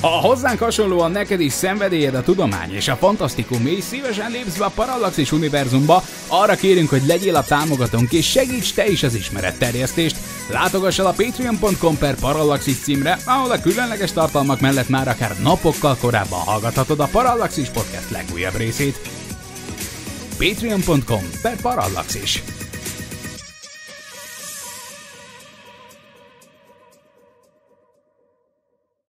Ha hozzánk hasonlóan neked is szenvedélyed a tudomány és a fantasztikum, és szívesen lépsz be a Parallaxis univerzumba, arra kérünk, hogy legyél a támogatónk és segíts te is az ismeretterjesztést. Látogass el a patreon.com per Parallaxis címre, ahol a különleges tartalmak mellett már akár napokkal korábban hallgathatod a Parallaxis podcast legújabb részét. patreon.com per Parallaxis